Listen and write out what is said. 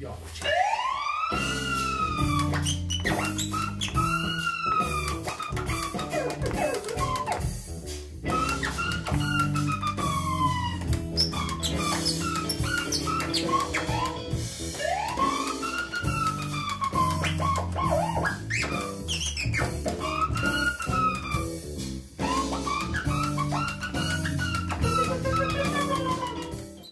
y'all.